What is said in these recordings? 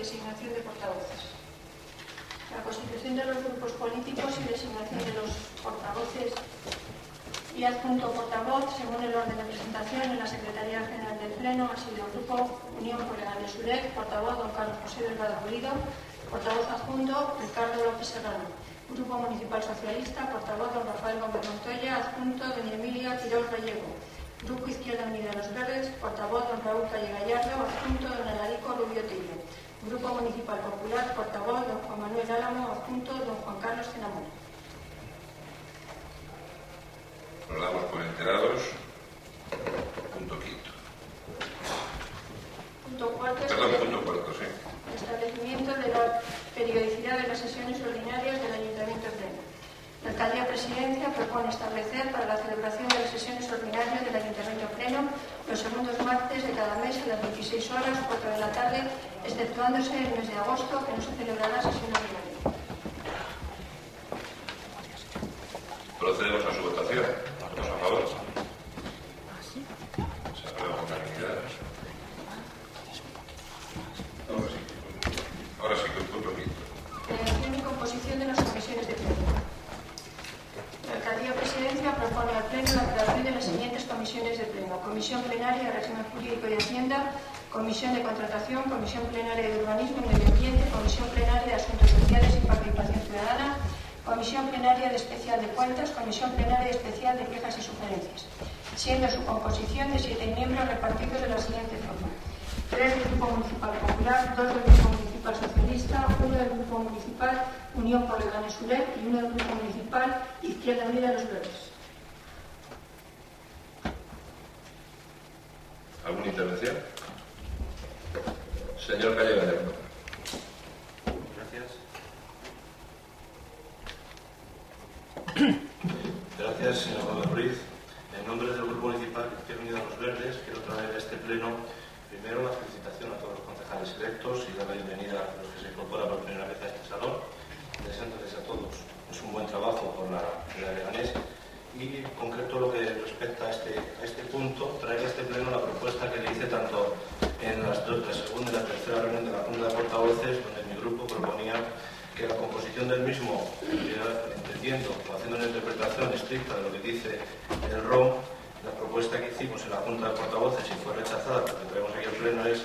designación de portavoces. La constitución de los grupos políticos y designación de los portavoces y adjunto portavoz, según el orden de presentación en la Secretaría General del Pleno, ha sido el Grupo Unión por de SUREC, portavoz don Carlos José Delgado Pulido, portavoz adjunto Ricardo López Serrano, Grupo Municipal Socialista, portavoz don Rafael Gómez Montoya, adjunto doña Emilia Quirós Gallego, Grupo Izquierda Unida Los Verdes, portavoz don Raúl Calle Gallardo, adjunto don Alarico Rubio Tillo, Grupo Municipal Popular, portavoz don Juan Manuel Álamo, adjunto don Juan Carlos Cenamón. Nos damos por enterados. Punto quinto. Punto cuarto. Perdón, punto cuarto, sí. Establecimiento de la periodicidad de las sesiones ordinarias del Ayuntamiento Pleno. La Alcaldía Presidencia propone establecer para la celebración de las sesiones ordinarias del Ayuntamiento Pleno los segundos martes de cada mes a las 26 horas, 4 de la tarde, exceptuándose el mes de agosto, que no se celebrará sesión ordinaria. Procedemos a su votación a favor? Se aprueba con unanimidad. Ahora sí, ahora sí que el punto quinto. Elección y composición de las comisiones de pleno. La Alcaldía Presidencia propone al Pleno la creación de las siguientes comisiones de pleno. Comisión Plenaria de Régimen Jurídico y Hacienda, Comisión de Contratación, Comisión Plenaria de Urbanismo y Medio Ambiente, Comisión Plenaria de Asuntos Sociales y Participación Ciudadana, Comisión Plenaria de Especial de Cuentas, Comisión Plenaria Especial de Quejas y Sugerencias, siendo su composición de siete miembros repartidos de la siguiente forma. Tres del Grupo Municipal Popular, dos del Grupo Municipal Socialista, uno del Grupo Municipal Unión por Leganes ULEP y uno del Grupo Municipal Izquierda Unida de los Verdes. ¿Alguna intervención? Señor Calle Gallardo. Gracias, señor Gómez Ruiz. En nombre del Grupo Municipal Izquierda Unida los Verdes, quiero traer a este pleno primero la felicitación a todos los concejales electos y dar la bienvenida a los que se incorporan por primera vez a este salón, deseándoles a todos es un buen trabajo por la ciudad de Ganés y en concreto lo que respecta a este, a este punto, traer a este pleno la propuesta que le hice tanto en las dos, la segunda y la tercera reunión de la Portavoces, donde mi grupo proponía que la composición del mismo, entendiendo o haciendo una interpretación estricta de lo que dice el ROM, la propuesta que hicimos en la Junta de Portavoces y fue rechazada, porque traemos aquí al Pleno, es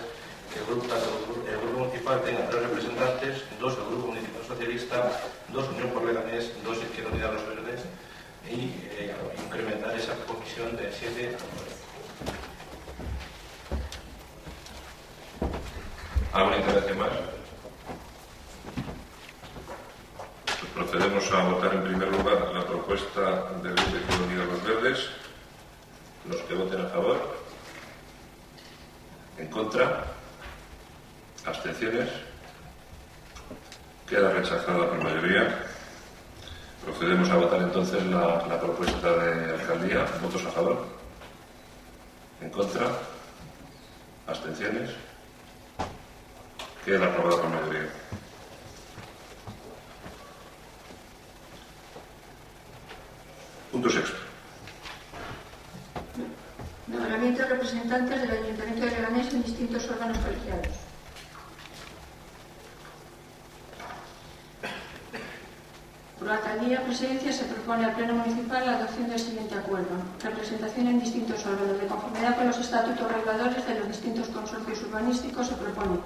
que el grupo, el grupo municipal tenga tres representantes, dos del Grupo Municipal Socialista, dos Unión por Leganés, dos Izquierda Unida los Verdes, y eh, incrementar esa comisión de 7 a 9. ¿Alguna intervención más? Procedemos a votar en primer lugar la propuesta del Grupo de Unidos los Verdes. Los que voten a favor. En contra. Abstenciones. Queda rechazada por mayoría. Procedemos a votar entonces la, la propuesta de alcaldía. ¿Votos a favor? ¿En contra? ¿Abstenciones? Queda aprobada por mayoría. Punto sexto. Nombramiento de representantes del Ayuntamiento de Leganés en distintos órganos colegiados. Por la alcaldía presidencia se propone al Pleno Municipal la adopción del siguiente acuerdo. Representación en distintos órganos. De conformidad con los estatutos reguladores de los distintos consorcios urbanísticos se propone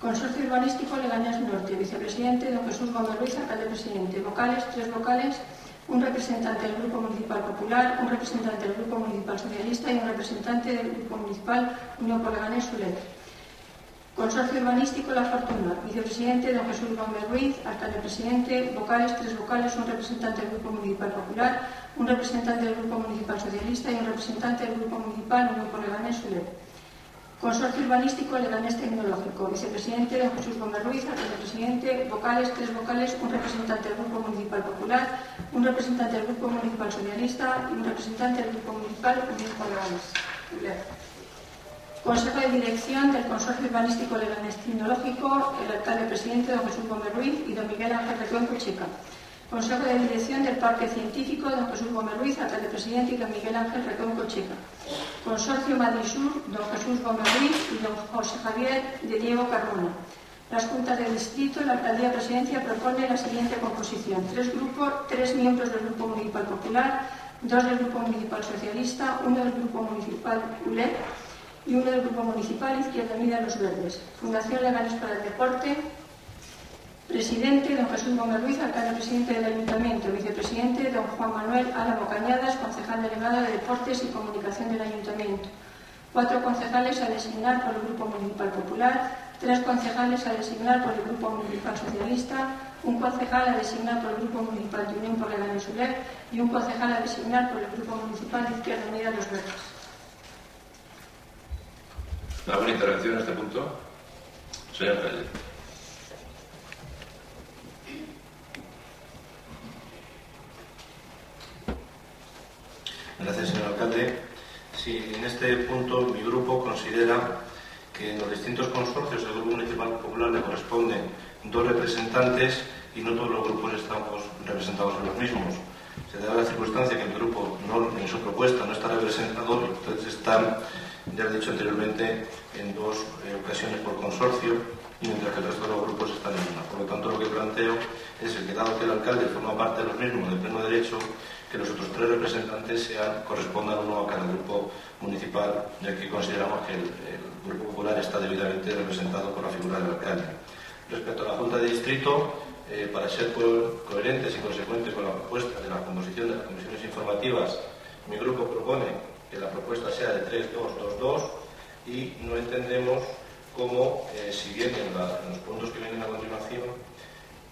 Consorcio Urbanístico Leganés Norte, vicepresidente don Jesús Gómez Ruiz, alcalde presidente. Vocales, tres vocales, un representante del Grupo Municipal Popular, un representante del Grupo Municipal Socialista y un representante del Grupo Municipal Unión por Leganés Consorcio Urbanístico La Fortuna, vicepresidente don Jesús Gómez Ruiz, alcalde presidente, vocales, tres vocales, un representante del Grupo Municipal Popular, un representante del Grupo Municipal Socialista y un representante del Grupo Municipal Unión por Leganés Consorcio Urbanístico Leganés Tecnológico, vicepresidente don Jesús Gómez Ruiz, presidente, vocales, tres vocales, un representante del Grupo Municipal Popular, un representante del Grupo Municipal Socialista y un representante del Grupo Municipal Unión Leganés. Consejo de Dirección del Consorcio Urbanístico Leganés Tecnológico, el alcalde presidente don Jesús Gómez Ruiz y don Miguel Ángel Recuenco Chica. Consejo de Dirección del Parque Científico don Jesús Gómez Ruiz, alcalde presidente y don Miguel Ángel Recuenco Chica. Consorcio Madisur, don Jesús Gómez Ruiz y don José Javier de Diego Carmona. Las juntas de distrito y la alcaldía presidencia propone la siguiente composición. Tres, grupos, tres miembros del Grupo Municipal Popular, dos del Grupo Municipal Socialista, uno del Grupo Municipal ULEP y uno del Grupo Municipal Izquierda Unida Los Verdes. Fundación Legales para el Deporte, Presidente, don Jesús Gómez Ruiz, alcalde presidente del Ayuntamiento. Vicepresidente, don Juan Manuel Álamo Cañadas, concejal delegado de Deportes y Comunicación del Ayuntamiento. Cuatro concejales a designar por el Grupo Municipal Popular, tres concejales a designar por el Grupo Municipal Socialista, un concejal a designar por el Grupo Municipal de Unión por Legal Suler y un concejal a designar por el Grupo Municipal de Izquierda Unida Los Verdes. ¿Alguna intervención en este punto? Señor Calle. Gracias, señor alcalde. Si en este punto mi grupo considera que en los distintos consorcios del Grupo Municipal Popular le corresponden dos representantes y no todos los grupos estamos representados en los mismos. Se da la circunstancia que mi grupo no, en su propuesta no está representado y ustedes están, ya he dicho anteriormente, en dos eh, ocasiones por consorcio mientras que el resto de los grupos están en una. Por lo tanto, lo que planteo es el que dado que el alcalde forma parte de los mismos de pleno derecho, que los otros tres representantes sean, correspondan uno a cada grupo municipal, ya que consideramos que el, Grupo Popular está debidamente representado por la figura del alcalde. Respecto a la Junta de Distrito, eh, para ser co coherentes y consecuentes con la propuesta de la composición de las comisiones informativas, mi grupo propone que la propuesta sea de 3-2-2-2 y no entendemos cómo, eh, si bien en, la, en los puntos que vienen a continuación,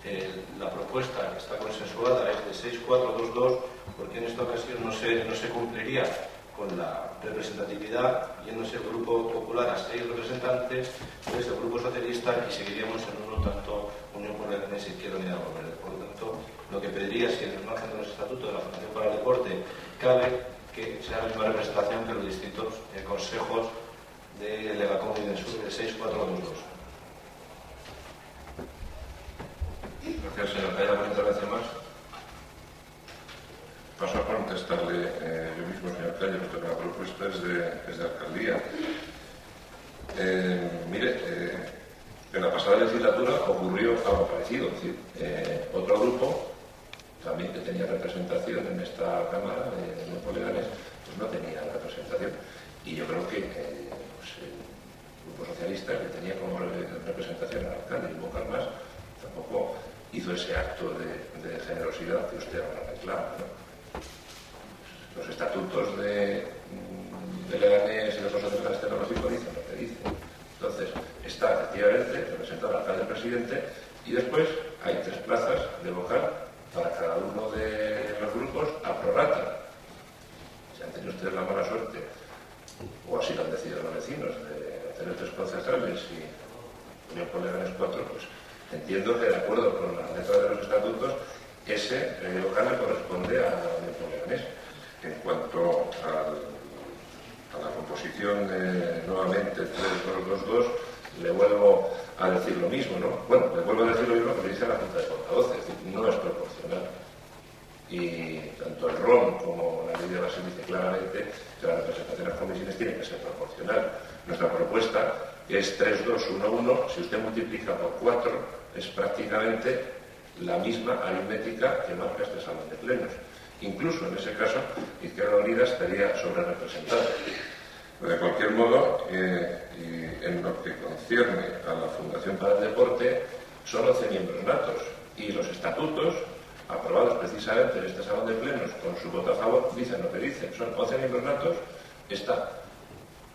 eh, la propuesta que está consensuada es de 6-4-2-2, porque en esta ocasión no se, no se cumpliría con la representatividad, yéndose el Grupo Popular a seis representantes, desde el Grupo Socialista y seguiríamos en uno tanto Unión por la Independencia Izquierda Unida Verde. Por lo tanto, lo que pediría, si en el margen de los estatutos de la Fundación para el Deporte cabe que sea la misma representación que los distintos eh, consejos de Legacom y del Sur de 6-4-2-2. Gracias, señor. ¿Hay alguna intervención más? Paso a contestarle eh, yo mismo, señor Calle, porque la propuesta es de, es de alcaldía. Eh, mire, eh, en la pasada legislatura ocurrió algo parecido. Es decir, otro grupo, también que tenía representación en esta Cámara de grupos legales, pues no tenía representación. Y yo creo que pues, el Grupo Socialista, que tenía como representación al alcalde y Boca más, tampoco hizo ese acto de, generosidad que usted ahora reclama. ¿no? Los estatutos de, de Leganés y los asociaciones tecnológicos dicen lo que dicen. Entonces, está efectivamente representado el alcalde presidente y después hay tres plazas de vocal para cada uno de los grupos a prorata. Si han tenido ustedes la mala suerte, o así lo han decidido los vecinos, de tener tres concejales y Unión por Leganés cuatro, pues entiendo que de acuerdo con la letra de los estatutos, ese eh, corresponde a Leganés. En cuanto a la composición de nuevamente 3-2-2-2, le vuelvo a decir lo mismo, ¿no? Bueno, le vuelvo a decir lo mismo que dice la Junta de Portavoces, es decir, no es proporcional. Y tanto el ROM como la ley de base dice claramente que la representación de las comisiones tiene que ser proporcional. Nuestra propuesta es 3-2-1-1, si usted multiplica por 4, es prácticamente la misma aritmética que marca este salón de plenos. Incluso en ese caso, Izquierda Unida estaría sobre representada. De cualquier modo, eh, en lo que concierne a la Fundación para el Deporte, son 11 miembros natos y los estatutos, aprobados precisamente en este salón de plenos con su voto a favor, dicen lo que dicen. Son 11 miembros natos, está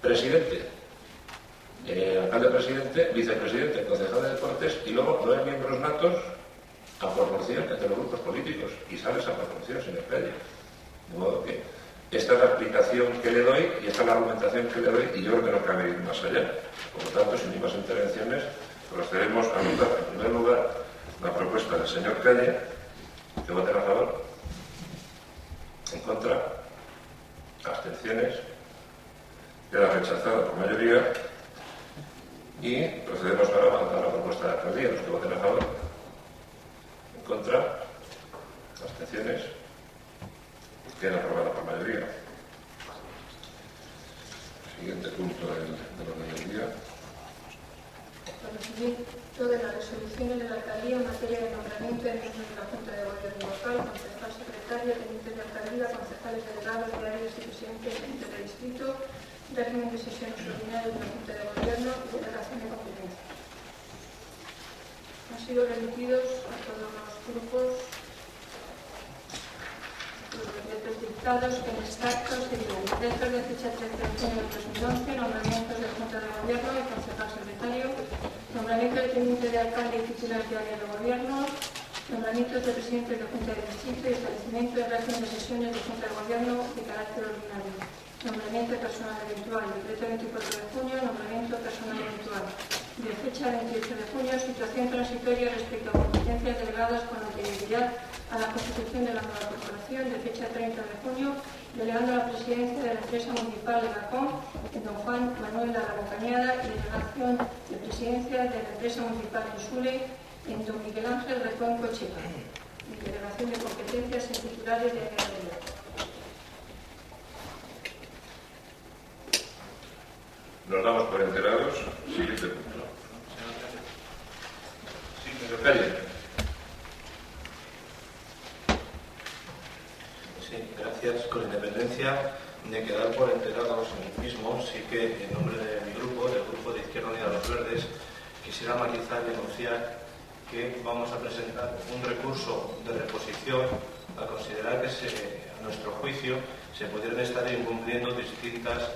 presidente, eh, alcalde presidente, vicepresidente, concejal de deportes y luego nueve miembros natos a proporción entre los grupos políticos y sale esa proporción, señor Pérez. De modo que esta es la explicación que le doy y esta es la argumentación que le doy y yo creo que no cabe ir más allá. Por lo tanto, sin más intervenciones, procedemos a votar en primer lugar la propuesta del señor Calle, que voten a favor, en contra, abstenciones, queda rechazada por mayoría y procedemos ahora a votar la propuesta de la alcaldía, los que voten a favor, en contra, abstenciones, queda aprobada por mayoría. Siguiente punto del, del orden del día. Conocimiento de las resoluciones de la alcaldía en materia de nombramiento de miembros de la Junta de Gobierno local, concejal secretario, teniente de alcaldía, concejales delegados de áreas y presidentes de distrito, régimen de sesiones ordinarias de la Junta de Gobierno y delegación de competencias. Han sido remitidos a todos los grupos los dictados en extractos de decretos de fecha 30 de junio de 2011, nombramientos de Junta de Gobierno y concejal secretario, nombramiento de teniente de alcalde y titular de área de gobierno, nombramientos de presidente de Junta de Distrito y establecimiento de régimen de sesiones de Junta de Gobierno de carácter ordinario, nombramiento de personal eventual, decreto 24 de junio, nombramiento de personal eventual, de fecha 28 de junio, situación transitoria respecto a competencias delegadas con anterioridad a la constitución de la nueva corporación de fecha 30 de junio, delegando la presidencia de la empresa municipal de Gacón don Juan Manuel de la Cañada y delegación de presidencia de la empresa municipal en Sule en don Miguel Ángel Recuenco Checa y delegación de competencias en titulares de de Nos damos por enterados. Siguiente punto. Sí, gracias. Con independencia de quedar por enterados en el mismo, sí que en nombre de mi grupo, del Grupo de Izquierda Unida de los Verdes, quisiera matizar y anunciar que vamos a presentar un recurso de reposición al considerar que a nuestro juicio se pudieran estar incumpliendo distintas